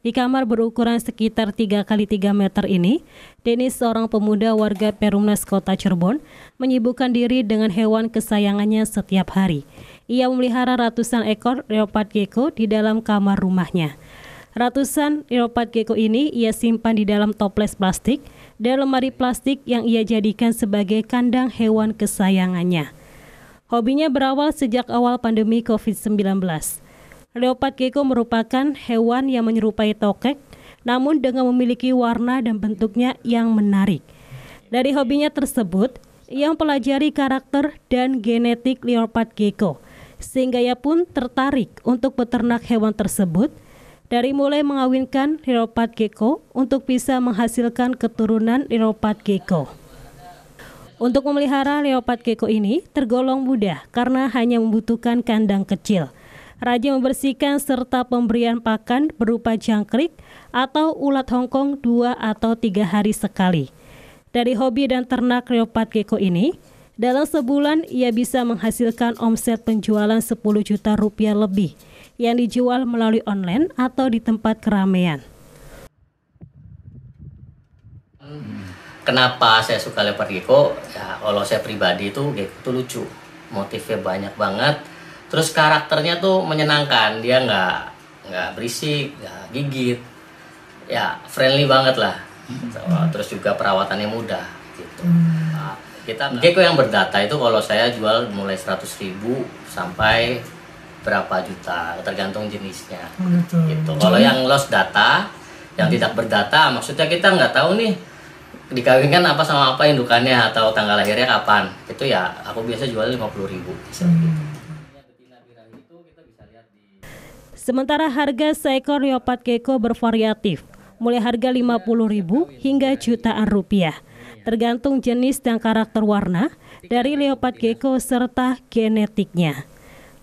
Di kamar berukuran sekitar 3 kali 3 meter ini, Denis seorang pemuda warga Perumnas Kota Cirebon menyibukkan diri dengan hewan kesayangannya setiap hari. Ia memelihara ratusan ekor leopard gecko di dalam kamar rumahnya. Ratusan leopard gecko ini ia simpan di dalam toples plastik dan lemari plastik yang ia jadikan sebagai kandang hewan kesayangannya. Hobinya berawal sejak awal pandemi COVID-19. Leopard gecko merupakan hewan yang menyerupai tokek, namun dengan memiliki warna dan bentuknya yang menarik. Dari hobinya tersebut, ia mempelajari karakter dan genetik leopard gecko, sehingga ia pun tertarik untuk beternak hewan tersebut, dari mulai mengawinkan leopard gecko untuk bisa menghasilkan keturunan leopard gecko. Untuk memelihara leopard gecko ini tergolong mudah karena hanya membutuhkan kandang kecil – rajin membersihkan serta pemberian pakan berupa jangkrik atau ulat Hongkong dua atau tiga hari sekali. Dari hobi dan ternak leopard gecko ini, dalam sebulan ia bisa menghasilkan omset penjualan 10 juta rupiah lebih yang dijual melalui online atau di tempat keramaian. Kenapa saya suka leopard gecko? Ya, kalau saya pribadi itu gecko itu lucu, motifnya banyak banget terus karakternya tuh menyenangkan dia nggak nggak berisik nggak gigit ya friendly banget lah hmm. terus juga perawatannya mudah gitu hmm. nah, kita gecko yang berdata itu kalau saya jual mulai 100 ribu sampai berapa juta tergantung jenisnya oh, gitu, gitu. kalau yang lost data yang hmm. tidak berdata maksudnya kita nggak tahu nih dikawinkan apa sama apa indukannya atau tanggal lahirnya kapan itu ya aku biasa jual 50 ribu bisa hmm. gitu Sementara harga seekor leopard gecko bervariatif, mulai harga 50.000 hingga jutaan rupiah, tergantung jenis dan karakter warna dari leopard gecko serta genetiknya.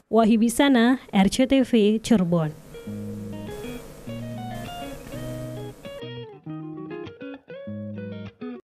Wahibisana, RCTV, Cirebon.